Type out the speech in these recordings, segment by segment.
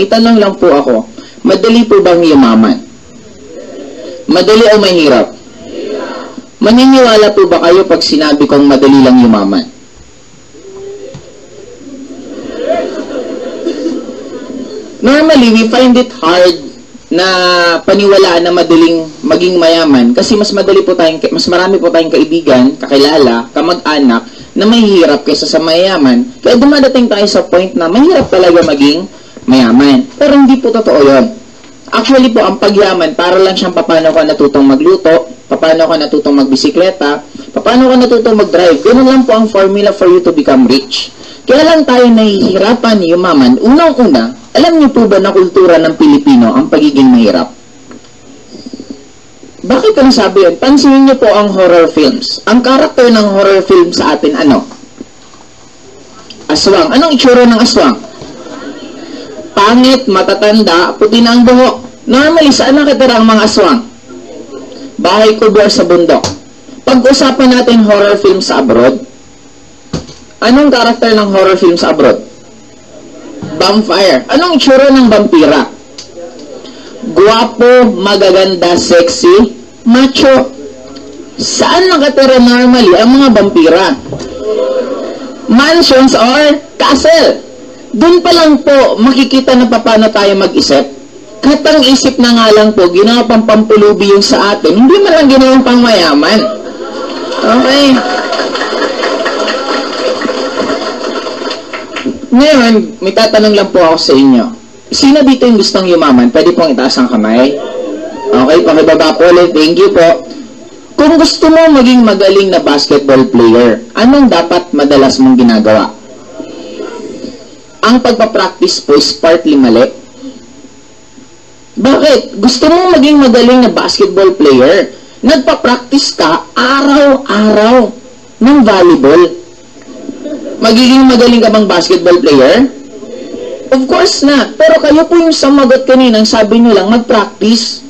Itanong lang po ako, madali po bang yumaman? Madali o mahirap? Maniniwala po ba kayo pag sinabi kong madali lang yumaman? Normally, we find it hard na paniwalaan na madaling maging mayaman kasi mas madali po tayong mas marami po tayong kaibigan, kakilala, kamag-anak na mahihirap kaysa sa mayaman. Kaya dumadating tayo sa point na mahirap talaga maging mayaman. Pero hindi po totoo 'yon. Actually po, ang pagyaman, para lang siyang paano ka natutong magluto, paano ka natutong magbisikleta, paano ka natutong mag-drive. Ganun lang po ang formula for you to become rich. Kaya lang tayo nahihirapan yumaman. Unang-una, alam niyo po ba na kultura ng Pilipino ang pagiging mahirap? Bakit ko nasabi yun? Pansinin niyo po ang horror films. Ang karakter ng horror film sa atin, ano? Aswang. Anong itsura ng aswang? Pangit, matatanda, puti na ang buhok. Normally, saan nakitira ang mga aswang? Bahay kubler sa bundok. Pag-usapan natin horror film sa abroad, anong karakter ng horror film sa abroad? Vampire. Anong itsura ng vampira? Guwapo, magaganda, sexy, macho. Saan nakatira normally ang mga vampira? Mansions or castle. Doon pa lang po makikita na paano tayo mag-isip. Katang isip na nga lang po, ginawa pang pampulubi yung sa atin, hindi man lang ginawang pang mayaman. Okay. Ngayon, may tatanong lang po ako sa inyo. Sino dito yung gustong yumaman? Pwede pong itaas ang kamay. Okay, pakibaba po ulit. Thank you po. Kung gusto mo maging magaling na basketball player, anong dapat madalas mong ginagawa? Ang pagpapractice po is partly mali. Bakit? Gusto mo maging magaling na basketball player, nagpa-practice ka araw-araw ng volleyball. Magiging magaling ka bang basketball player? Of course not. Pero kayo po yung samagot kanina, sabi nyo lang, mag-practice.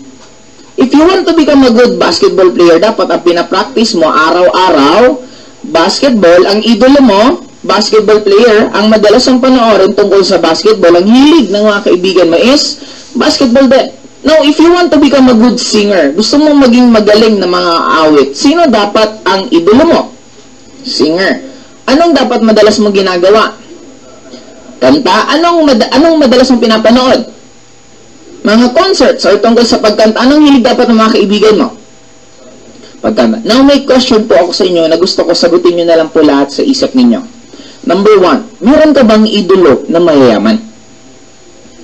If you want to become a good basketball player, dapat ang pinapractice mo araw-araw, basketball, ang idolo mo, basketball player, ang madalas ang panoorin tungkol sa basketball, ang hilig ng mga kaibigan mo is basketball din. Now, if you want to become a good singer, gusto mo maging magaling na mga awit, sino dapat ang idolo mo? Singer. Anong dapat madalas mo ginagawa? Kanta. Anong, mad- anong madalas mong pinapanood? Mga concerts or tungkol sa pagkanta. Anong hilig dapat ng mga kaibigan mo? Pagkanta. Now, may question po ako sa inyo na gusto ko sagutin nyo na lang po lahat sa isip ninyo. Number one, meron ka bang idolo na mayayaman?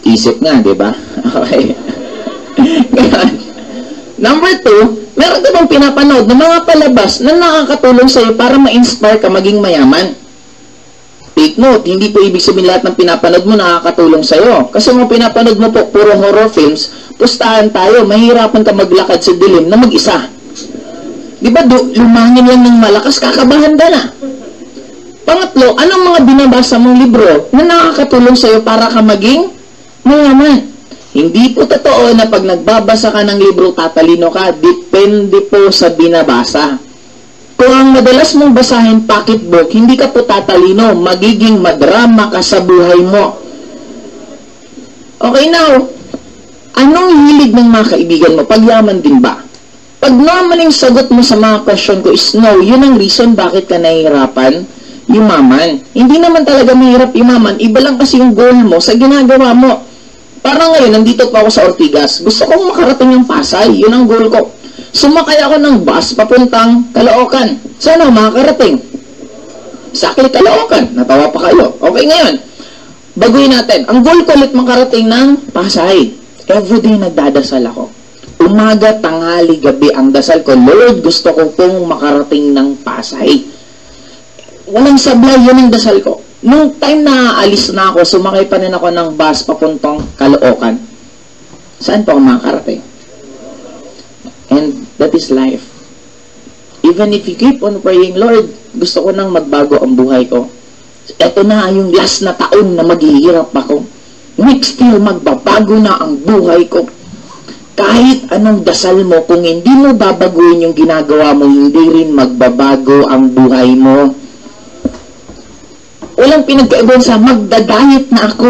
Isip nga, di ba? Okay. Number two, meron ka bang pinapanood ng mga palabas na nakakatulong sa'yo para ma-inspire ka maging mayaman? Take note, hindi po ibig sabihin lahat ng pinapanood mo nakakatulong sa'yo. Kasi kung pinapanood mo po puro horror films, pustahan tayo, mahirapan ka maglakad sa dilim na mag-isa. Di ba, lumangin lang ng malakas, kakabahan ka na. Pangatlo, anong mga binabasa mong libro na nakakatulong sa'yo para ka maging mayaman? Hindi po totoo na pag nagbabasa ka ng libro, tatalino ka. Depende po sa binabasa. Kung ang madalas mong basahin pocketbook, hindi ka po tatalino. Magiging madrama ka sa buhay mo. Okay now, anong hilig ng mga kaibigan mo? Pagyaman din ba? Pag normal yung sagot mo sa mga question ko is no, yun ang reason bakit ka nahihirapan yumaman. Hindi naman talaga mahirap yumaman. Iba lang kasi yung goal mo sa ginagawa mo. Parang ngayon, nandito pa ako sa Ortigas. Gusto kong makarating yung Pasay. Yun ang goal ko. Sumakay ako ng bus papuntang Caloocan. Sana makakarating. Sakli Caloocan. Natawa pa kayo. Okay, ngayon. Baguhin natin. Ang goal ko ulit makarating ng Pasay. Everyday nagdadasal ako. Umaga, tanghali, gabi ang dasal ko. Lord, gusto ko pong makarating ng Pasay. Walang sablay, yun ang dasal ko. Nung time na alis na ako, sumakay pa rin ako ng bus papuntang Caloocan. Saan po ako makakarating? And that is life. Even if you keep on praying, Lord, gusto ko nang magbago ang buhay ko. Ito na yung last na taon na maghihirap ako. Next year, magbabago na ang buhay ko. Kahit anong dasal mo, kung hindi mo babaguhin yung ginagawa mo, hindi rin magbabago ang buhay mo. Walang pinagkaiban sa magdadayet na ako.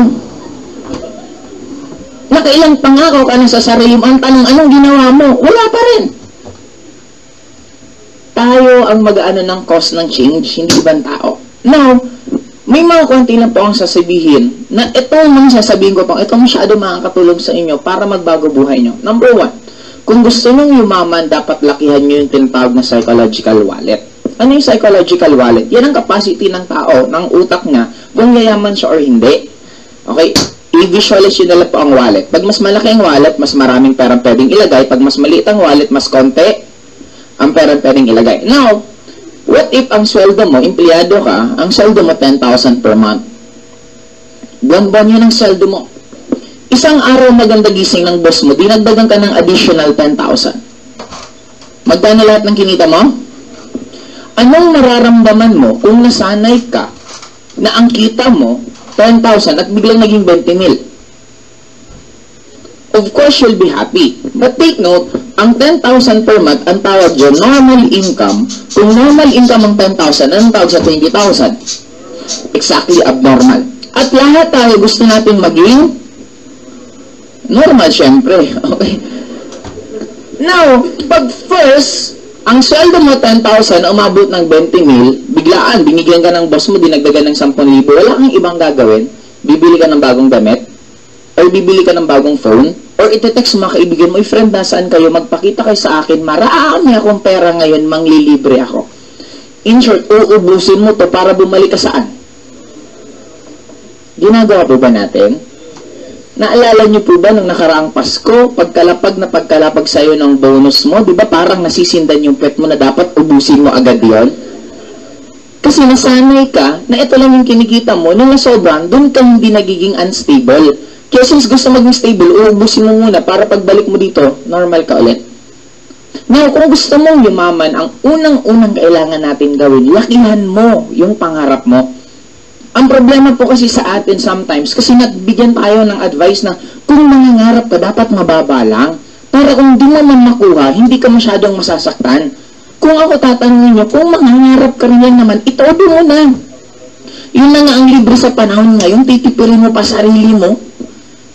Nakailang pangako ka na sa sarili mo. Ang tanong, anong ginawa mo? Wala pa rin. Tayo ang mag-ano ng cause ng change, hindi ibang tao. Now, may mga konti lang po ang sasabihin na itong mga sasabihin ko pang ito masyado makakatulong sa inyo para magbago buhay nyo. Number one, kung gusto nyo yumaman, dapat lakihan nyo yung tinatawag na psychological wallet. Ano yung psychological wallet? Yan ang capacity ng tao, ng utak niya, kung yayaman siya or hindi. Okay? I-visualize yun nila po ang wallet. Pag mas malaki ang wallet, mas maraming perang pwedeng ilagay. Pag mas maliit ang wallet, mas konti ang perang pwedeng ilagay. Now, what if ang sweldo mo, empleyado ka, ang sweldo mo 10,000 per month? Buwan-buwan yun ang sweldo mo. Isang araw maganda gising ng boss mo, dinagdagan ka ng additional 10,000. Magkano lahat ng kinita mo? Anong mararamdaman mo kung nasanay ka na ang kita mo 10,000 at biglang naging 20 mil? Of course, you'll be happy. But take note, ang 10,000 per month, ang tawag dyan, normal income. Kung normal income ang 10,000, anong tawag sa 20,000? Exactly abnormal. At lahat tayo gusto natin maging normal, syempre. Okay? Now, pag first, ang sweldo mo 10,000, umabot ng 20 mil, biglaan, binigyan ka ng boss mo, dinagdagan ng 10,000, wala kang ibang gagawin, bibili ka ng bagong damit, or bibili ka ng bagong phone, or ite-text mga kaibigan mo, friend, nasaan kayo, magpakita kayo sa akin, marami akong pera ngayon, manglilibre ako. In short, uubusin mo to para bumalik ka saan? Ginagawa po ba natin? Naalala niyo po ba nung nakaraang Pasko, pagkalapag na pagkalapag sa'yo ng bonus mo, di ba parang nasisindan yung pet mo na dapat ubusin mo agad yon? Kasi nasanay ka na ito lang yung kinikita mo, nung nasobrang, dun ka hindi nagiging unstable. Kaya since gusto maging stable, uubusin mo muna para pagbalik mo dito, normal ka ulit. Now, kung gusto mong yumaman, ang unang-unang kailangan natin gawin, lakihan mo yung pangarap mo. Ang problema po kasi sa atin sometimes, kasi nagbigyan tayo ng advice na kung mangangarap ka, dapat mababa lang. Para kung di mo man makuha, hindi ka masyadong masasaktan. Kung ako tatanungin nyo, kung mangangarap ka rin yan naman, itodo mo na. Yun na nga ang libre sa panahon ngayon, titipirin mo pa sarili mo.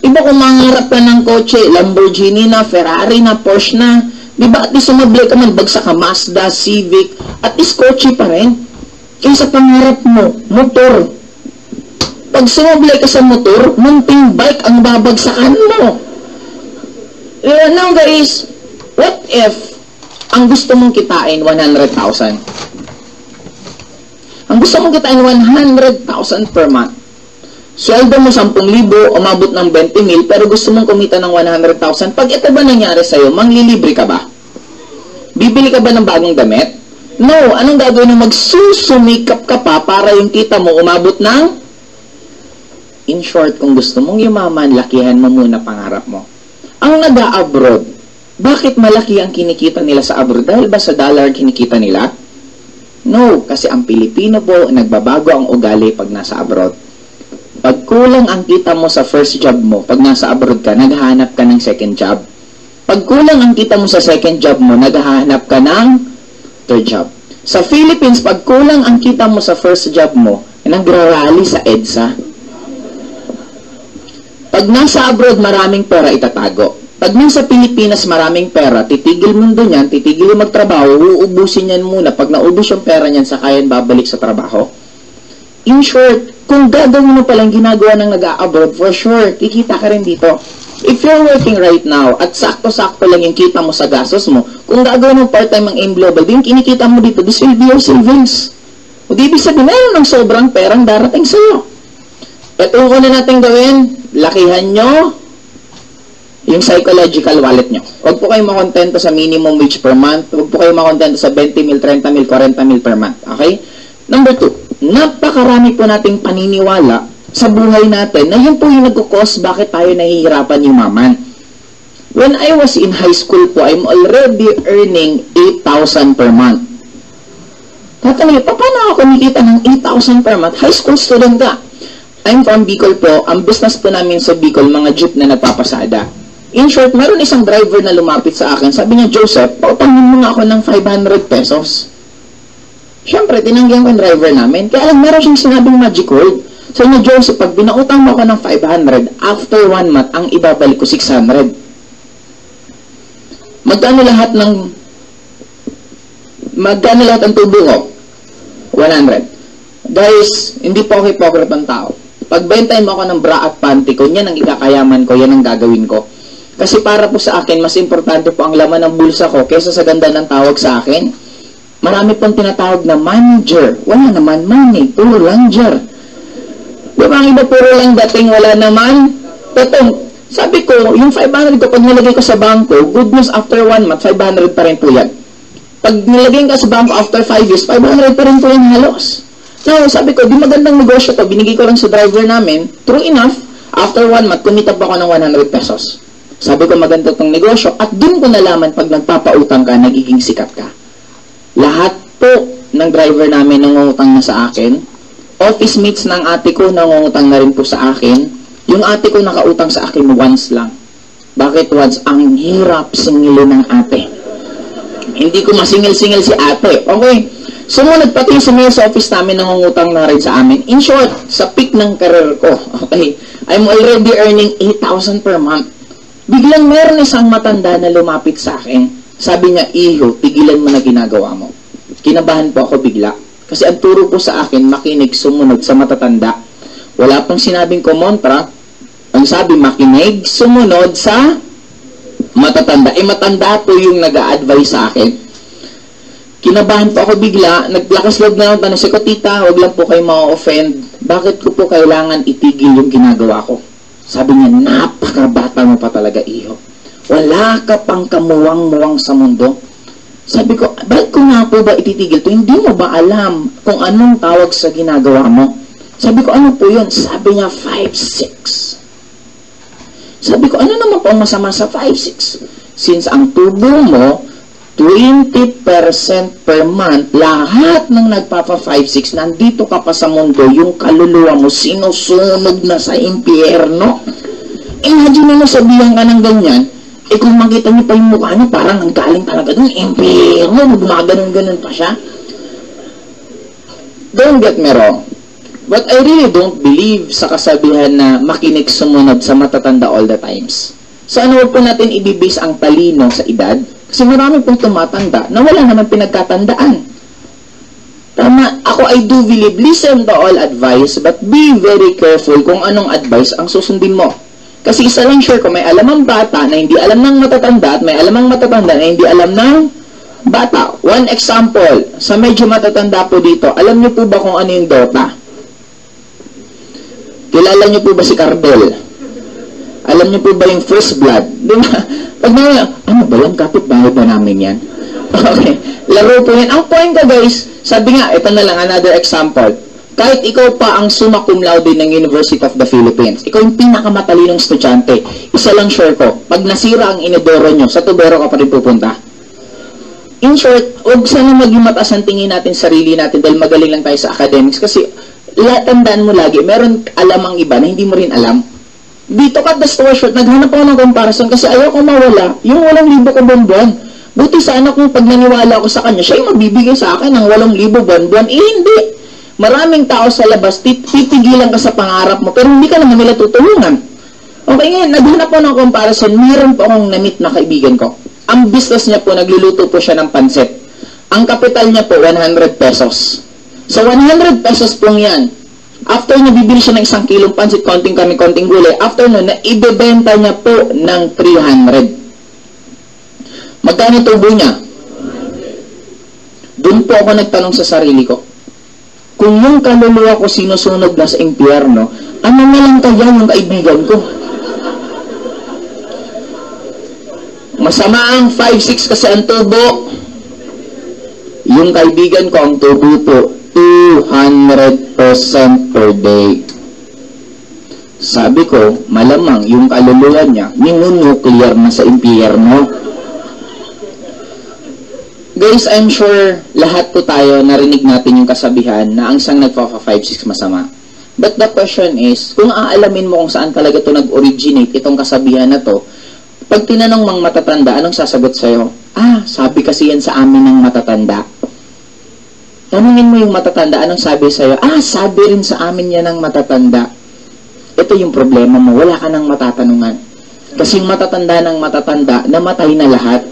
Iba kung mangarap ka ng kotse, Lamborghini na, Ferrari na, Porsche na, di ba at least sumablay ka man, bagsak ka Mazda, Civic, at least kotse pa rin. Kaysa pangarap mo, motor, pag sumablay ka sa motor, munting bike ang babagsakan mo. Uh, now guys, what if ang gusto mong kitain 100,000? Ang gusto mong kitain 100,000 per month. Sweldo mo 10,000, umabot ng 20 mil, pero gusto mong kumita ng 100,000. Pag ito ba nangyari sa'yo, manglilibre ka ba? Bibili ka ba ng bagong damit? No, anong gagawin mo? Magsusumikap ka pa para yung kita mo umabot ng In short, kung gusto mong yumaman, lakihan mo muna pangarap mo. Ang nag-abroad, bakit malaki ang kinikita nila sa abroad? Dahil ba sa dollar kinikita nila? No, kasi ang Pilipino po, nagbabago ang ugali pag nasa abroad. Pag kulang ang kita mo sa first job mo, pag nasa abroad ka, naghahanap ka ng second job. Pag kulang ang kita mo sa second job mo, naghahanap ka ng third job. Sa Philippines, pag kulang ang kita mo sa first job mo, nagrarally sa EDSA. Pag nasa abroad, maraming pera itatago. Pag nasa Pilipinas, maraming pera, titigil mundo niyan, titigil yung magtrabaho, uubusin yan muna. Pag naubos yung pera niyan, saka yan babalik sa trabaho. In short, kung gagawin mo palang ginagawa ng nag-abroad, for sure, kikita ka rin dito. If you're working right now, at sakto-sakto lang yung kita mo sa gastos mo, kung gagawin mo part-time ang AIM Global, yung kinikita mo dito, this will be your savings. Kung ibig sabihin, meron ng sobrang perang darating sa'yo. Ito yung una natin gawin, lakihan nyo yung psychological wallet nyo. Huwag po kayong makontento sa minimum wage per month. Huwag po kayong makontento sa 20 mil, 30 mil, 40 mil per month. Okay? Number two, napakarami po nating paniniwala sa buhay natin na yun po yung nagkukos bakit tayo nahihirapan yumaman. When I was in high school po, I'm already earning 8,000 per month. Tatanungin, paano ako kumikita ng 8,000 per month? High school student ka. I'm from Bicol po. Ang business po namin sa Bicol, mga jeep na nagpapasada. In short, meron isang driver na lumapit sa akin. Sabi niya, Joseph, pautangin mo nga ako ng 500 pesos. Siyempre, tinanggihan ko yung driver namin. Kaya alam, meron siyang sinabing magic word. So, na Joseph, pag binautang mo ako ng 500, after one month, ang ibabalik ko 600. Magkano lahat ng magkano lahat ang tubo ko? 100. Guys, hindi po ako hypocrite ng tao. Pagbentahin mo ako ng bra at panty ko, yan ang ikakayaman ko, yan ang gagawin ko. Kasi para po sa akin, mas importante po ang laman ng bulsa ko kaysa sa ganda ng tawag sa akin. Marami pong tinatawag na manager. Wala naman money, puro langer. Di ba ang iba puro lang dating, wala naman? Tatong, sabi ko, yung 500 ko, pag nilagay ko sa bangko, good news after one month, 500 pa rin po yan. Pag nilagay ka sa bangko after 5 years, 500 pa rin po yan halos. So, sabi ko, di magandang negosyo to, binigay ko lang sa driver namin. True enough, after one month, kumita pa ako ng 100 pesos. Sabi ko, maganda tong negosyo. At dun ko nalaman, pag nagpapautang ka, nagiging sikat ka. Lahat po ng driver namin nangungutang na sa akin. Office mates ng ate ko nangungutang na rin po sa akin. Yung ate ko nakautang sa akin once lang. Bakit once? Ang hirap singilin ng ate. Hindi ko masingil-singil si ate. Okay. Sumunod pati yung sumayo sa office namin nangungutang na rin sa amin. In short, sa peak ng career ko, okay, I'm already earning 8,000 per month. Biglang meron isang matanda na lumapit sa akin. Sabi niya, Iho, tigilan mo na ginagawa mo. Kinabahan po ako bigla. Kasi ang turo po sa akin, makinig, sumunod sa matatanda. Wala pang sinabing kumontra. Ang sabi, makinig, sumunod sa matatanda. Eh, matanda po yung nag advise sa akin. Kinabahan po ako bigla, naglakas loob na lang tanong ko, tita, huwag lang po kayo ma-offend. Bakit ko po kailangan itigil yung ginagawa ko? Sabi niya, napakabata mo pa talaga, iho. Wala ka pang kamuwang-muwang sa mundo. Sabi ko, bakit ko nga po ba ititigil to? Hindi mo ba alam kung anong tawag sa ginagawa mo? Sabi ko, ano po yun? Sabi niya, 5-6. Sabi ko, ano naman po ang masama sa 5-6? Since ang tubo mo, 20% per month, lahat ng nagpapa 5-6, nandito ka pa sa mundo, yung kaluluwa mo, sinusunog na sa impyerno. Imagine mo sabihan ka ng ganyan, eh kung makita niyo pa yung mukha niya, parang ang galing talaga dun, impyerno, gumaganon-ganon pa siya. Don't get me wrong. But I really don't believe sa kasabihan na makinig sumunod sa matatanda all the times. So ano po natin ibibase ang talino sa edad? Kasi marami pong tumatanda na wala naman pinagkatandaan. Tama, ako I do believe, listen to all advice, but be very careful kung anong advice ang susundin mo. Kasi isa lang sure ko, may alam ang bata na hindi alam ng matatanda at may alam ang matatanda na hindi alam ng bata. One example, sa medyo matatanda po dito, alam niyo po ba kung ano yung Dota? Kilala niyo po ba si Cardel? Alam niyo po ba yung First Blood? Di ba? Pag na, ano ba yan? Kapit-bahay ba namin yan? Okay. Laro po yan. Ang point ko guys, sabi nga, ito na lang, another example. Kahit ikaw pa ang summa cum laude ng University of the Philippines, ikaw yung pinakamatalinong estudyante, isa lang sure ko, pag nasira ang inidoro nyo, sa tubero ka pa rin pupunta. In short, huwag sana maging mataas ang tingin natin sa sarili natin dahil magaling lang tayo sa academics kasi tandaan mo lagi, meron alam ang iba na hindi mo rin alam. Dito ka, store short, naghanap ako ng comparison kasi ayaw ko mawala yung walang libo ko buwan Buti sana kung pag naniwala ako sa kanya, siya yung magbibigay sa akin ng walong libo buwan-buwan. Eh, hindi. Maraming tao sa labas, tit titigilan ka sa pangarap mo, pero hindi ka naman nila tutulungan. Okay, ngayon, naghanap po ng comparison, meron po akong na-meet na kaibigan ko. Ang business niya po, nagluluto po siya ng pansit. Ang kapital niya po, 100 pesos. Sa 100 pesos po yan, after na bibili siya ng isang kilong pansit, konting kami, konting gulay, after nun, na ibebenta niya po ng 300. Magkano tubo niya? Doon po ako nagtanong sa sarili ko. Kung yung kaluluwa ko sinusunog na sa impyerno, ano na lang kaya yung kaibigan ko? Masama ang 5-6 kasi ang tubo. Yung kaibigan ko, ang tubo po, 200% per day. Sabi ko, malamang yung kaluluwa niya, ninunuclear na sa impyerno. Guys, I'm sure lahat po tayo narinig natin yung kasabihan na ang isang nagpa 5-6 masama. But the question is, kung aalamin mo kung saan talaga to nag-originate itong kasabihan na to, pag tinanong mang matatanda, anong sasagot sa'yo? Ah, sabi kasi yan sa amin ng matatanda. Tanungin mo yung matatanda, anong sabi sa'yo? Ah, sabi rin sa amin yan ng matatanda. Ito yung problema mo, wala ka nang matatanungan. Kasing matatanda ng matatanda, namatay na lahat.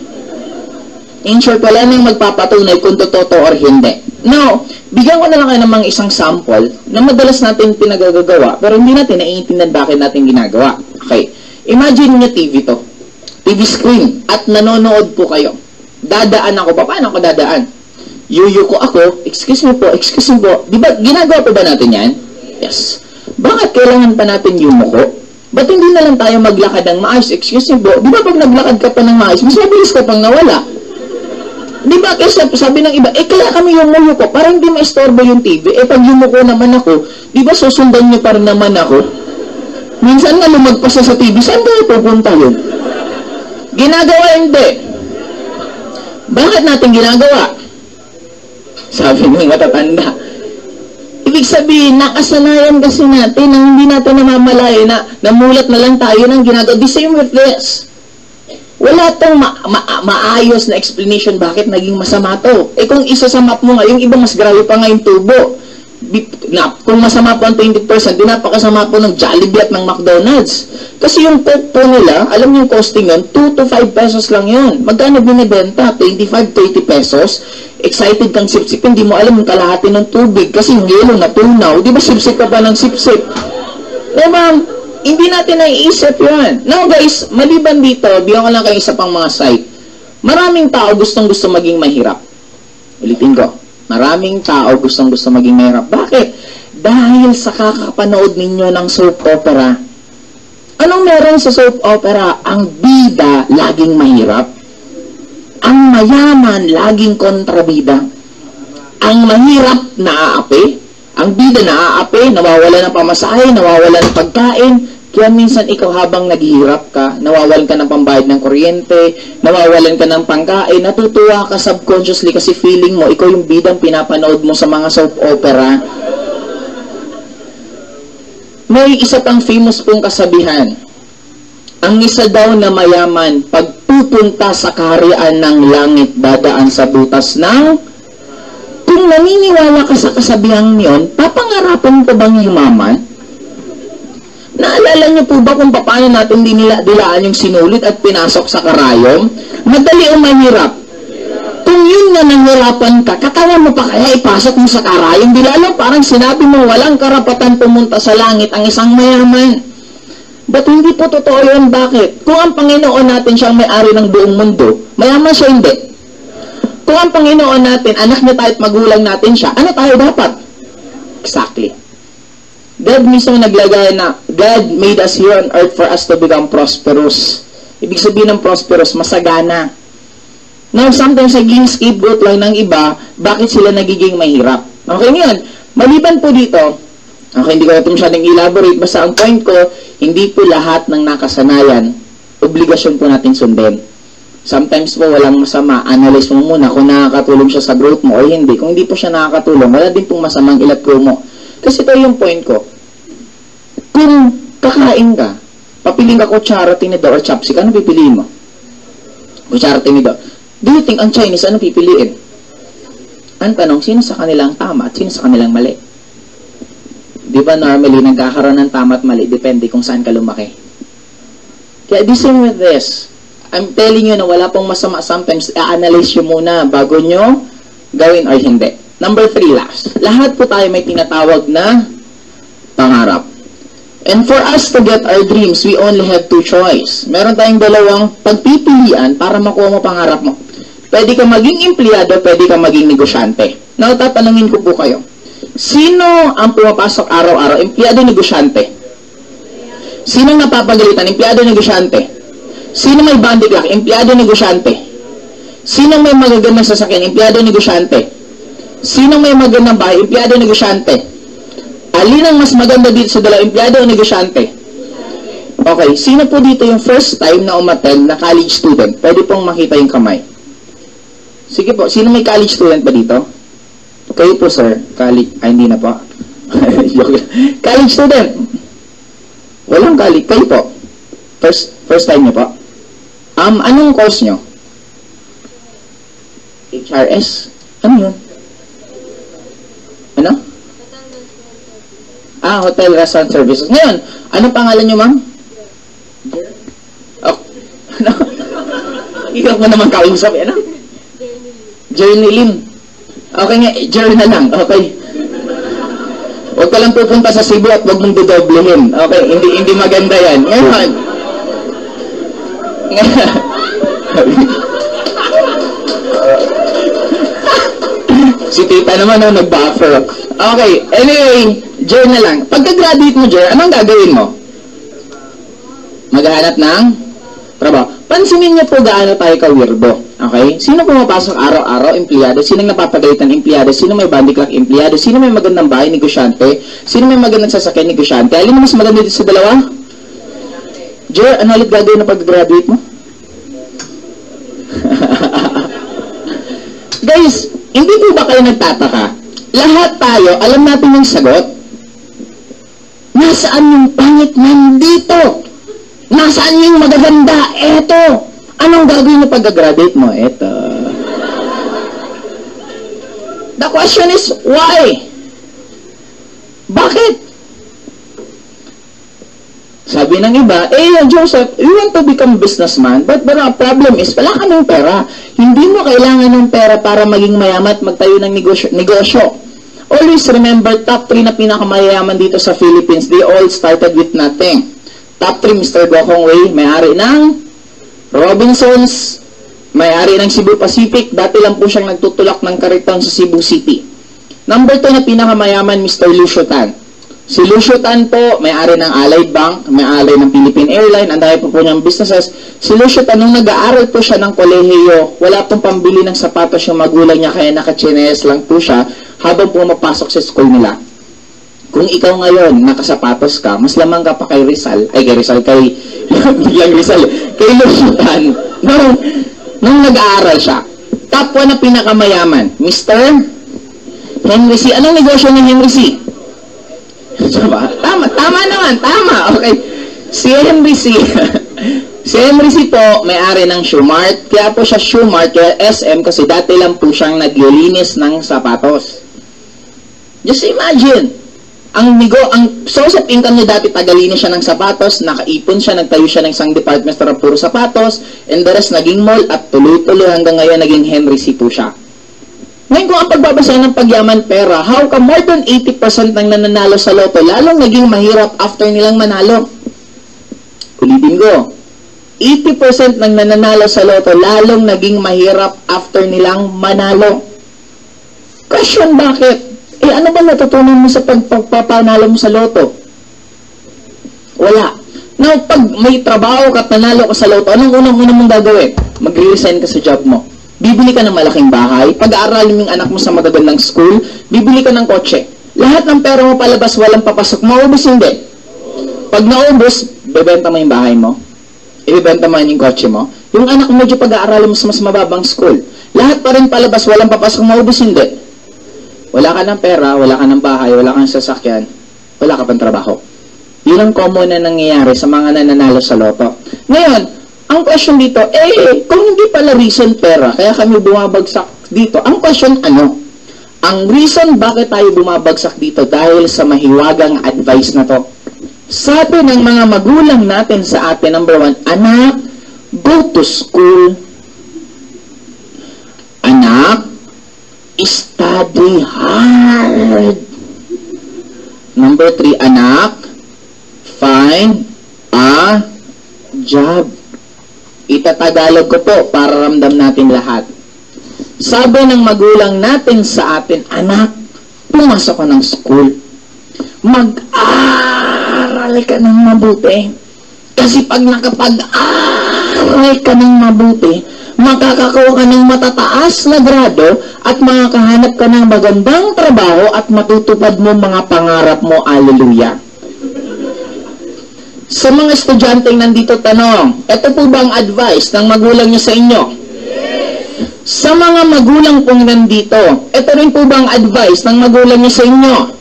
In short, wala nang magpapatunay kung totoo or hindi. Now, bigyan ko na lang kayo ng isang sample na madalas natin pinagagagawa pero hindi natin naiintindihan bakit natin ginagawa. Okay. Imagine niyo TV to. TV screen at nanonood po kayo. Dadaan ako pa. Paano ako dadaan? Yuyu ko ako. Excuse me po, excuse me po. Di ba, ginagawa po ba natin yan? Yes. Bakit kailangan pa natin yumuko? Ba't hindi na lang tayo maglakad ng maayos? Excuse me po. Di ba pag naglakad ka pa ng maayos, mas mabilis ka pang nawala? Di ba kasi sabi ng iba, eh kaya kami yumuyo ko para hindi maistorbo yung TV. Eh pag yumuko naman ako, di ba susundan niyo pa rin naman ako? Minsan nga lumagpas sa TV, saan tayo pupunta yun? Ginagawa hindi. Bakit natin ginagawa? Sabi ng matatanda. Ibig sabihin, nakasanayan kasi natin nang hindi natin namamalayan na namulat na lang tayo ng ginagawa. The same with this. Wala tong ma- ma- maayos na explanation bakit naging masama to. Eh kung isa sa map mo nga, yung iba mas grabe pa nga yung tubo. Na, kung masama po ang 20%, di napakasama po ng Jollibee at ng McDonald's. Kasi yung coke po nila, alam niyo yung costing yun, 2 to 5 pesos lang yun. Magkano binibenta? 25, 30 pesos. Excited kang sipsip, hindi mo alam yung kalahati ng tubig kasi yung yelo natunaw. Di ba sipsip ka pa ng sipsip? Diba? Hindi natin naiisip yan. Now guys, maliban dito, bigyan ko lang kayo isa pang mga site. Maraming tao gustong gusto maging mahirap. Ulitin ko. Maraming tao gustong gusto maging mahirap. Bakit? Dahil sa kakapanood ninyo ng soap opera. Anong meron sa soap opera? Ang bida laging mahirap. Ang mayaman laging kontrabida. Ang mahirap naaapi. Ang bida naaapi, nawawala ng pamasahe, nawawala ng pagkain. Kaya minsan ikaw habang naghihirap ka, nawawalan ka ng pambayad ng kuryente, nawawalan ka ng pangkain, natutuwa ka subconsciously kasi feeling mo, ikaw yung bidang pinapanood mo sa mga soap opera. May isa pang famous pong kasabihan. Ang isa daw na mayaman, pagpupunta sa kaharian ng langit, dadaan sa butas ng... Kung naniniwala ka sa kasabihang niyon, papangarapan ko bang yumaman? Naalala niyo po ba kung paano natin dinila, dilaan yung sinulit at pinasok sa karayom? Madali o mahirap? Kung yun nga nanghirapan ka, katawa mo pa kaya ipasok mo sa karayom? Di lalo parang sinabi mo walang karapatan pumunta sa langit ang isang mayaman. Ba't hindi po totoo yun? Bakit? Kung ang Panginoon natin siyang may-ari ng buong mundo, mayaman siya hindi. Kung ang Panginoon natin, anak niya tayo at magulang natin siya, ano tayo dapat? Exactly. God mismo naglagay na God made us here on earth for us to become prosperous. Ibig sabihin ng prosperous, masagana. Now, sometimes naging scapegoat lang ng iba, bakit sila nagiging mahirap? Okay, ngayon, maliban po dito, okay, hindi ko ito masyadong elaborate, basta ang point ko, hindi po lahat ng nakasanayan, obligasyon po natin sundin. Sometimes po walang masama, analyze mo muna kung nakakatulong siya sa growth mo o hindi. Kung hindi po siya nakakatulong, wala din pong masamang ilat mo. Kasi ito yung point ko. Kung kakain ka, papiling ka kutsara, tinidor, or chopstick, ano pipiliin mo? Kutsara, tinidor. Do you think ang Chinese, ano pipiliin? Ang tanong, sino sa kanilang tama at sino sa kanilang mali? Di ba normally, nagkakaroon ng tama at mali, depende kung saan ka lumaki. Kaya the same with this. I'm telling you na wala pong masama sometimes, i-analyze nyo muna bago nyo gawin or hindi. Number three, last. Lahat po tayo may tinatawag na pangarap. And for us to get our dreams, we only have two choice. Meron tayong dalawang pagpipilian para makuha mo pangarap mo. Pwede ka maging empleyado, pwede ka maging negosyante. Now, tatanungin ko po kayo. Sino ang pumapasok araw-araw? Empleyado, negosyante? Sino napapagalitan? Empleyado, negosyante? Sino may bandy clock? Empleyado, negosyante? Sino may magagandang sasakyan? Empleyado, negosyante? Sino may magandang bahay? Empleyado, negosyante? Alin ang mas maganda dito sa dalawa? Empleyado o negosyante? Okay, sino po dito yung first time na umattend na college student? Pwede pong makita yung kamay. Sige po, sino may college student pa dito? Kayo po, sir. College, ay hindi na po. College student. Walang college. Kayo po. First, first time niyo po. Um, anong course nyo? HRS? Ano yun? Ah, hotel, restaurant services. Ngayon, ano pangalan niyo, ma'am? Oh, ano? Ikaw mo naman kausap, eh, ano? Journey Lim. Okay nga, eh, journey na lang. Okay. Huwag ka lang pupunta sa Cebu at huwag mong dodoblehin. Okay, hindi hindi maganda yan. Ngayon, si tita naman oh, nag-buffer. Okay, anyway, Jer na lang. Pagka-graduate mo, Jer, anong gagawin mo? Maghahanap ng trabaho. Pansinin niyo po gaano tayo ka-weirdo. Okay? Sino pumapasok araw-araw, empleyado? Sino napapagalitan empleyado? Sino may bandiklak empleyado? Sino may magandang bahay, negosyante? Sino may magandang sasakyan, negosyante? Alin mas maganda dito sa dalawa? Jer, ano ulit gagawin na pag-graduate mo? Guys, hindi po ba kayo nagtataka? Lahat tayo, alam natin yung sagot. Nasaan yung pangit nandito? Nasaan yung magaganda? Eto. Anong gagawin mo pag-graduate mo? Eto. The question is, why? Bakit? Sabi ng iba, eh, Joseph, you want to become businessman, but the problem is, wala ka ng pera. Hindi mo kailangan ng pera para maging mayaman at magtayo ng negosyo. negosyo. Always remember, top 3 na pinakamayaman dito sa Philippines, they all started with nothing. Top 3, Mr. Gokong Wei, may-ari ng Robinsons, may-ari ng Cebu Pacific, dati lang po siyang nagtutulak ng kariton sa Cebu City. Number 2 na pinakamayaman, Mr. Lucio Tan. Si Lucio Tan po, may-ari ng Allied Bank, may-ari ng Philippine Airline, ang dami po po niyang businesses. Si Lucio Tan, nung nag-aaral po siya ng kolehiyo, wala pong pambili ng sapatos yung magulang niya, kaya nakachinelas lang po siya habang pumapasok sa school nila. Kung ikaw ngayon, nakasapatos ka, mas lamang ka pa kay Rizal, ay kay Rizal, kay, biglang Rizal, kay Lucio Tan, nung, nung nag-aaral siya. Top 1 na pinakamayaman, Mr. Henry C. Anong negosyo ni Henry C? Diba? Tama, tama naman, tama. Okay. Si Henry C. si Henry C po, may-ari ng Shoemart. Kaya po siya Shoemart, kaya SM, kasi dati lang po siyang naglilinis ng sapatos. Just imagine, ang nigo, ang source of income niya dati tagalinis siya ng sapatos, nakaipon siya, nagtayo siya ng isang department store puro sapatos, and the rest naging mall at tuloy-tuloy hanggang ngayon naging Henry C po siya. Ngayon kung ang pagbabasa ng pagyaman pera, how come more than 80% ng nananalo sa loto, lalong naging mahirap after nilang manalo? Ulitin ko, 80% ng nananalo sa loto, lalong naging mahirap after nilang manalo. Question, bakit? Eh, ano ba natutunan mo sa pagpapanalo mo sa loto? Wala. Now, pag may trabaho ka at nanalo ka sa loto, anong unang-unang mong gagawin? Mag-resign ka sa job mo. Bibili ka ng malaking bahay, pag-aaralin mo yung anak mo sa magagandang school, bibili ka ng kotse. Lahat ng pera mo palabas, walang papasok, maubos hindi. Pag naubos, bebenta mo yung bahay mo, ibebenta mo yung kotse mo, yung anak mo medyo pag-aaralin mo sa mas mababang school. Lahat pa rin palabas, walang papasok, maubos hindi. Wala ka ng pera, wala ka ng bahay, wala kang sasakyan, wala ka pang trabaho. Yun ang common na nangyayari sa mga nananalo sa loto. Ngayon, ang question dito, eh, kung hindi pala reason pera, kaya kami bumabagsak dito, ang question ano? Ang reason bakit tayo bumabagsak dito dahil sa mahiwagang advice na to. Sabi ng mga magulang natin sa atin, number one, anak, go to school. Study hard. Number three, anak, find a job. Itatagalog ko po para ramdam natin lahat. Sabi ng magulang natin sa atin, anak, pumasok ka ng school. Mag-aral ka ng mabuti. Kasi pag nakapag-aral ka ng mabuti, makakakuha ka ng matataas na grado at makakahanap ka ng magandang trabaho at matutupad mo mga pangarap mo. Alleluia. Sa mga estudyanteng nandito tanong, ito po ba ang advice ng magulang niyo sa inyo? Sa mga magulang pong nandito, ito rin po ba ang advice ng magulang niyo sa inyo?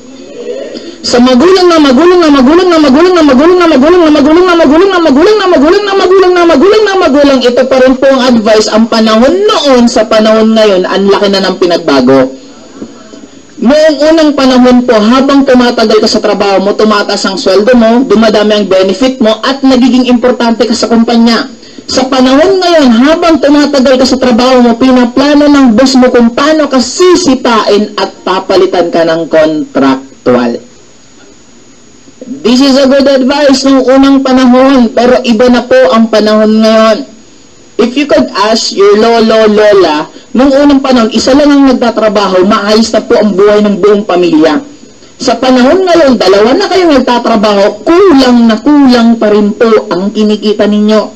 Sa magulang na magulang na magulang na magulang na magulang na magulang na magulang na magulang na magulang na magulang na magulang na magulang na magulang, ito pa rin po ang advice. Ang panahon noon sa panahon ngayon, ang laki na ng pinagbago. Noong unang panahon po, habang tumatagal ka sa trabaho mo, tumataas ang sweldo mo, dumadami ang benefit mo, at nagiging importante ka sa kumpanya. Sa panahon ngayon, habang tumatagal ka sa trabaho mo, pinaplano ng boss mo kung paano ka sisipain at papalitan ka ng contractual. This is a good advice nung unang panahon, pero iba na po ang panahon ngayon. If you could ask your lolo, lola, nung unang panahon, isa lang ang nagtatrabaho, maayos na po ang buhay ng buong pamilya. Sa panahon ngayon, dalawa na kayo nagtatrabaho, kulang na kulang pa rin po ang kinikita ninyo.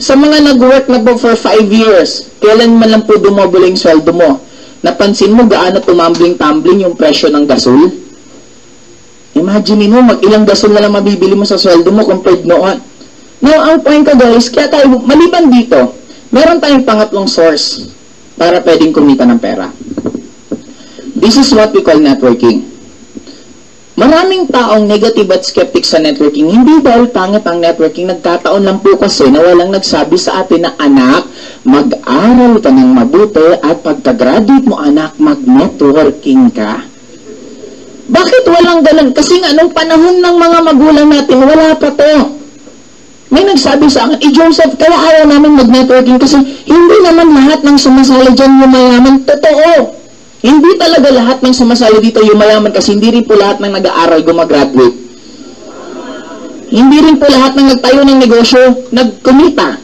Sa mga nag-work na po for 5 years, kailan man lang po dumobole yung sweldo mo? Napansin mo gaano tumambling-tumbling yung presyo ng gasol? Imagine mo, mag-ilang gasol na lang mabibili mo sa sweldo mo compared noon. Now, ang point ko guys, kaya tayo, maliban dito, meron tayong pangatlong source para pwedeng kumita ng pera. This is what we call networking. Maraming taong negative at skeptic sa networking, hindi dahil pangit ang networking, nagkataon lang po kasi na walang nagsabi sa atin na anak, mag-aral ka ng mabuti at pagka-graduate mo anak, mag-networking ka. Bakit walang ganun? Kasi nga, nung panahon ng mga magulang natin, wala pa to. May nagsabi sa akin, eh Joseph, kaya ayaw namin mag-networking kasi hindi naman lahat ng sumasali dyan yumayaman. Totoo. Hindi talaga lahat ng sumasali dito yumayaman kasi hindi rin po lahat ng nag-aaral gumagraduate. Hindi rin po lahat ng nagtayo ng negosyo nagkumita.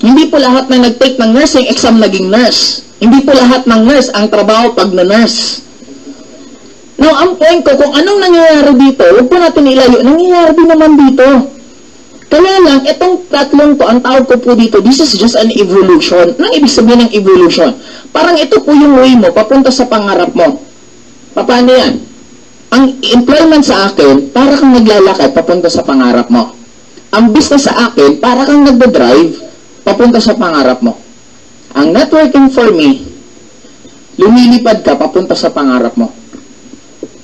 Hindi po lahat ng nag-take ng nursing exam naging nurse. Hindi po lahat ng nurse ang trabaho pag na-nurse. Now, ang point ko, kung anong nangyayari dito, huwag po natin ilayo, nangyayari din naman dito. Kaya lang, itong tatlong to, ang tawag ko po dito, this is just an evolution. Anong ibig sabihin ng evolution? Parang ito po yung way mo, papunta sa pangarap mo. Paano yan? Ang employment sa akin, para kang naglalakad, papunta sa pangarap mo. Ang business sa akin, para kang nagda-drive, papunta sa pangarap mo. Ang networking for me, lumilipad ka, papunta sa pangarap mo.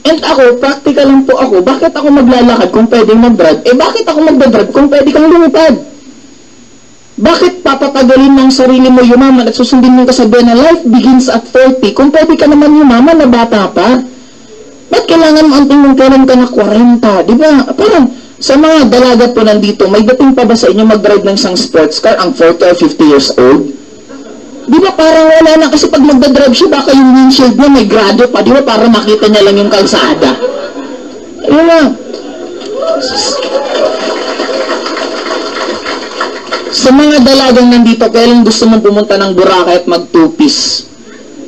And ako, practical lang po ako. Bakit ako maglalakad kung pwedeng mag-drive? Eh, bakit ako magdadrive kung pwede kang lumipad? Bakit papatagalin ng sarili mo yumaman at susundin mo kasabihan na life begins at 40 kung pwede ka naman yumaman na bata pa? Ba't kailangan mo anting mong kailan ka na 40? Di ba? Parang sa mga dalaga po nandito, may dating pa ba sa inyo mag-drive ng isang sports car ang 40 or 50 years old? Di ba parang wala na kasi pag magdadrive siya, baka yung windshield niya may grado pa, di ba? Para makita niya lang yung kalsada. Ayun lang. Sa mga dalagang nandito, kailan gusto mong pumunta ng Boracay at mag-two-piece?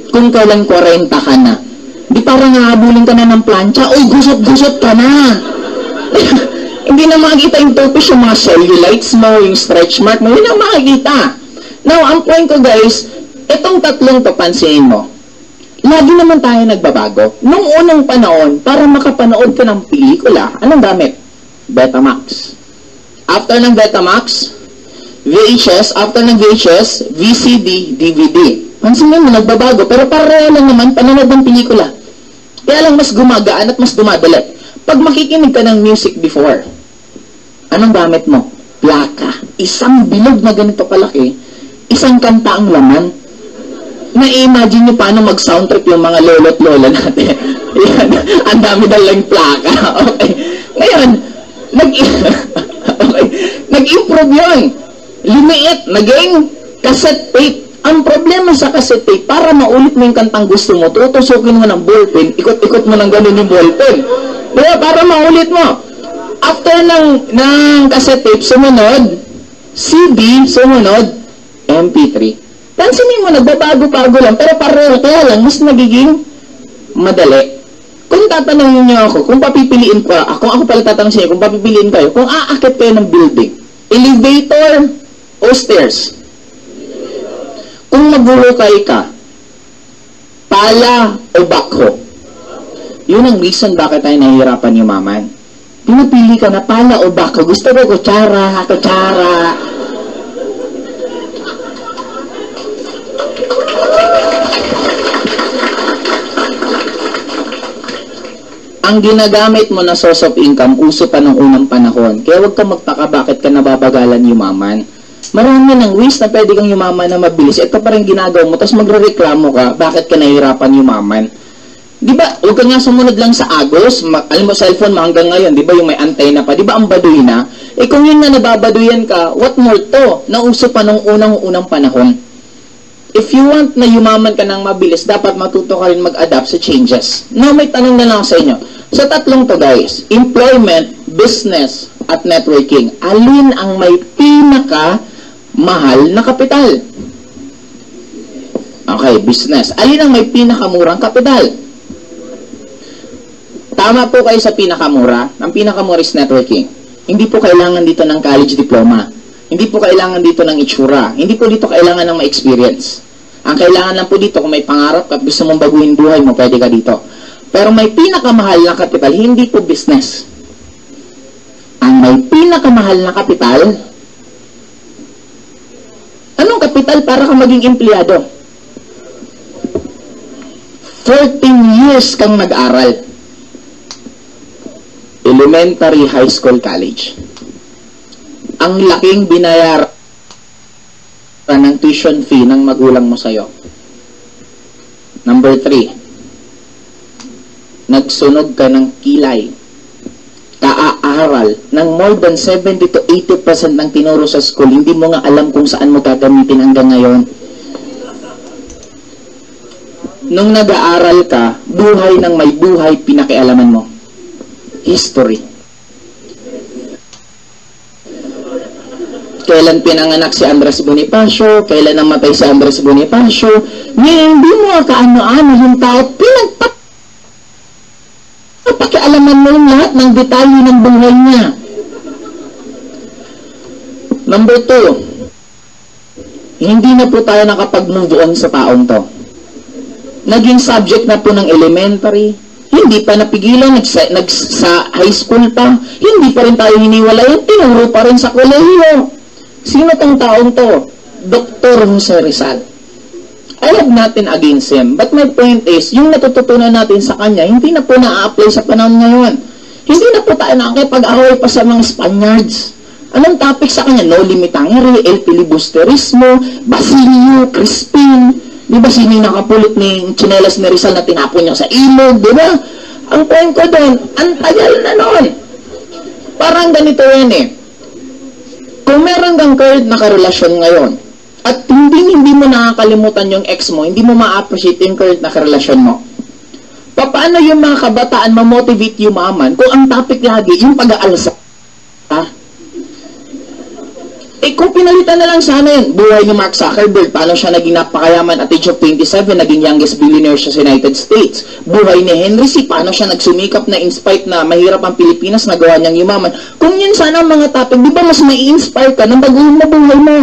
Kung kailan 40 ka na. Di parang nahabulin ka na ng plancha, Uy, gusot-gusot ka na. Hindi na makikita yung two-piece, yung mga cellulites mo, yung stretch mark mo, hindi na makikita. Now, ang point ko guys, itong tatlong to, pansinin mo. Lagi naman tayo nagbabago. Nung unang panahon, para makapanood ka ng pelikula, anong gamit? Betamax. After ng Betamax, VHS, after ng VHS, VCD, DVD. Pansinin mo, nagbabago. Pero pareho lang naman, panonood ng pelikula. Kaya lang mas gumagaan at mas dumadali. Pag makikinig ka ng music before, anong gamit mo? Plaka. Isang bilog na ganito kalaki, isang kanta ang laman. Na-imagine nyo paano mag-soundtrack yung mga lolo't lola natin. Yan, ang dami dalang plaka. Okay. Ngayon, nag okay. nag-improve yun. Lumiit, naging cassette tape. Ang problema sa cassette tape, para maulit mo yung kantang gusto mo, tutusukin mo ng ballpen, ikot-ikot mo ng ganun yung ballpen. Diba? Para maulit mo. After ng, ng cassette tape, sumunod, CD, sumunod, MP3. Pansinin mo, nagbabago-bago lang, pero pareho, kaya lang, mas nagiging madali. Kung tatanungin niyo ako, kung papipiliin ko, ako, ako pala tatanungin sa inyo, kung papipiliin kayo, kung aakit kayo ng building, elevator o stairs? Kung maghulukay ka, pala o bakho? Yun ang reason bakit tayo nahihirapan yumaman. Pinapili ka na pala o bakho. Gusto ko kutsara, kutsara. Ang ginagamit mo na source of income, uso pa ng unang panahon. Kaya huwag ka magtaka bakit ka nababagalan yumaman. Marami ng ways na pwede kang yumaman na mabilis. Ito pa rin ginagawa mo, tapos magre-reklamo ka, bakit ka nahihirapan yumaman. Di ba, huwag ka nga sumunod lang sa Agos, ma- alam mo, cellphone mo hanggang ngayon, di ba yung may antenna pa, di ba ang baduy na? Eh kung yun na nababaduyan ka, what more to? Nauso pa nung unang-unang panahon. If you want na yumaman ka ng mabilis, dapat matuto ka rin mag-adapt sa changes. Now, may tanong na lang sa inyo. Sa tatlong to guys, employment, business, at networking, alin ang may pinaka mahal na kapital? Okay, business. Alin ang may pinakamurang kapital? Tama po kayo sa pinakamura. Ang pinakamura is networking. Hindi po kailangan dito ng college diploma. Hindi po kailangan dito ng itsura. Hindi po dito kailangan ng ma-experience. Ang kailangan lang po dito, kung may pangarap ka gusto mong baguhin buhay mo, pwede ka dito. Pero may pinakamahal na kapital, hindi po business. Ang may pinakamahal na kapital, anong kapital para ka maging empleyado? 14 years kang nag-aral. Elementary, high school, college. Ang laking binayar ng tuition fee ng magulang mo sa'yo. Number three, nagsunog ka ng kilay. Kaaaral ng more than 70 to 80% ng tinuro sa school, hindi mo nga alam kung saan mo gagamitin hanggang ngayon. Nung nag-aaral ka, buhay ng may buhay, pinakialaman mo. History. Kailan pinanganak si Andres Bonifacio, kailan namatay si Andres Bonifacio. Ngayon, hindi mo kaano-ano yung tao, pinagpat pakialaman mo yung lahat ng detalye ng buhay niya. Number two, hindi na po tayo nakapag-move on sa taong to. Naging subject na po ng elementary, hindi pa napigilan, nag, nag, sa high school pa, hindi pa rin tayo hiniwalayan, tinuro pa rin sa kolehiyo. Sino tong taong to? Dr. Jose Rizal. I have nothing against him. But my point is, yung natututunan natin sa kanya, hindi na po na-apply sa panahon ngayon. Hindi na po tayo nakakipag-away pa sa mga Spaniards. Anong topic sa kanya? No limitangere, el filibusterismo, Basilio, Crispin. Di ba sino yung nakapulot ni chinelas ni Rizal na tinapon niya sa ilog? Di ba? Ang point ko doon, ang tagal na noon. Parang ganito yan eh kung meron kang current na karelasyon ngayon, at hindi hindi mo nakakalimutan yung ex mo, hindi mo ma-appreciate yung current na karelasyon mo, paano yung mga kabataan ma-motivate yumaman kung ang topic lagi yung pag-aalsa? Eh kung pinalitan na lang sana yun, buhay ni Mark Zuckerberg, paano siya naging napakayaman at age of 27, naging youngest billionaire siya sa United States. Buhay ni Henry C., paano siya nagsumikap na in spite na mahirap ang Pilipinas, nagawa niyang yumaman. Kung yun sana ang mga topic, di ba mas mai-inspire ka nang baguhin mo buhay mo?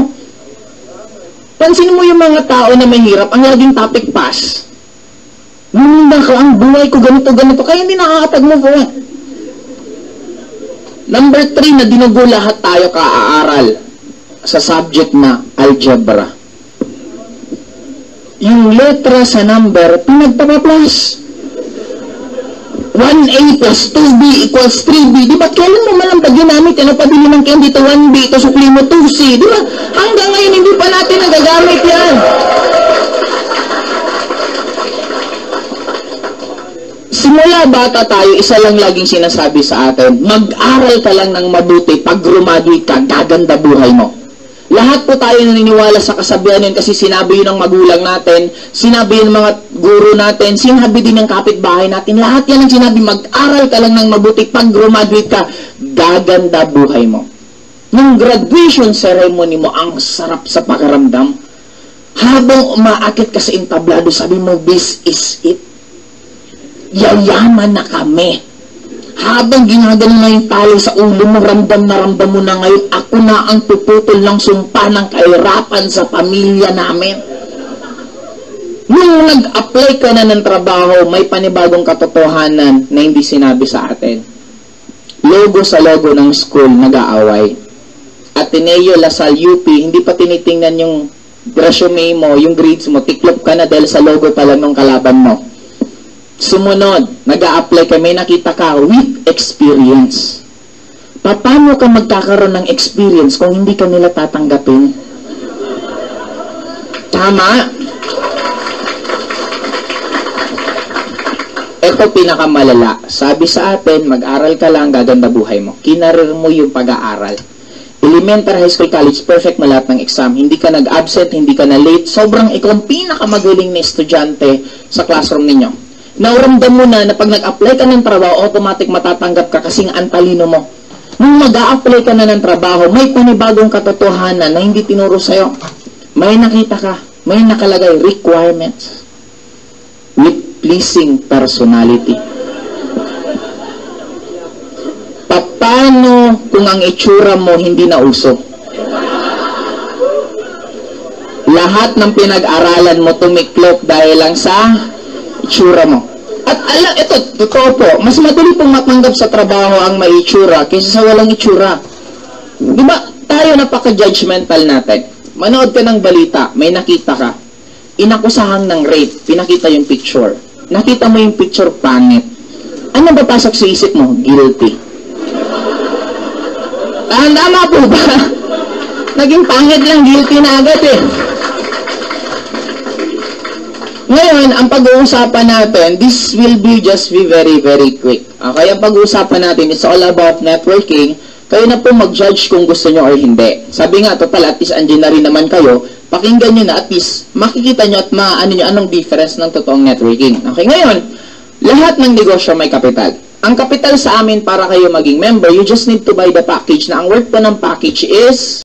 Pansin mo yung mga tao na mahirap, ang laging topic pass. Nung ka, ang buhay ko ganito, ganito, kaya hindi nakakapag-move on. Number three, na dinugo lahat tayo kaaaral sa subject na algebra. Yung letra sa number, pinagpapa-plus. 1a plus 2b equals 3b. Di ba kailan mo malang pag ginamit, ano pabili ng candy to 1b, ito sukli mo 2c. Di ba? Hanggang ngayon, hindi pa natin nagagamit yan. Simula bata tayo, isa lang laging sinasabi sa atin, mag-aral ka lang ng mabuti, pag graduate ka, gaganda buhay mo. Lahat po tayo naniniwala sa kasabihan yun kasi sinabi yun ng magulang natin, sinabi yun ng mga guro natin, sinabi din ng kapitbahay natin. Lahat yan ang sinabi, mag-aral ka lang ng mabuti. Pag graduate ka, gaganda buhay mo. Nung graduation ceremony mo, ang sarap sa pakaramdam. Habang umaakit ka sa entablado, sabi mo, this is it. Yayaman na kami habang ginagano na yung tali sa ulo mo, ramdam na ramdam mo na ngayon, ako na ang puputol ng sumpa ng kahirapan sa pamilya namin. Nung nag-apply ka na ng trabaho, may panibagong katotohanan na hindi sinabi sa atin. Logo sa logo ng school, nag-aaway. Ateneo, Lasal, UP, hindi pa tinitingnan yung resume mo, yung grades mo, tiklop ka na dahil sa logo pa lang ng kalaban mo Sumunod, nag apply ka, may nakita ka with experience. Paano ka magkakaroon ng experience kung hindi ka nila tatanggapin? Tama. Ito pinakamalala. Sabi sa atin, mag-aral ka lang, gaganda buhay mo. Kinarir mo yung pag-aaral. Elementary, high school, college, perfect lahat ng exam. Hindi ka nag-absent, hindi ka na late. Sobrang ikaw ang pinakamagaling na estudyante sa classroom ninyo. Nauramdam mo na na pag nag-apply ka ng trabaho, automatic matatanggap ka kasi ang talino mo. Nung mag apply ka na ng trabaho, may panibagong katotohanan na hindi tinuro sa'yo. May nakita ka, may nakalagay requirements with pleasing personality. Paano kung ang itsura mo hindi na uso? Lahat ng pinag-aralan mo tumiklop dahil lang sa itsura mo. At alam, ito, totoo po, mas madali pong matanggap sa trabaho ang may itsura kaysa sa walang itsura. Di ba, tayo napaka-judgmental natin. Manood ka ng balita, may nakita ka. Inakusahan ng rape, pinakita yung picture. Nakita mo yung picture pangit. Ano ba pasok sa isip mo? Guilty. Tama po ba? Naging pangit lang, guilty na agad eh. Ngayon, ang pag-uusapan natin, this will be just be very, very quick. Okay, ang pag-uusapan natin, it's all about networking. Kayo na po mag-judge kung gusto nyo or hindi. Sabi nga, total, at least andyan na rin naman kayo. Pakinggan nyo na at least makikita nyo at maano nyo anong difference ng totoong networking. Okay, ngayon, lahat ng negosyo may kapital. Ang kapital sa amin para kayo maging member, you just need to buy the package na ang worth po ng package is